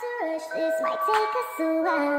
to rush, this might take us a while,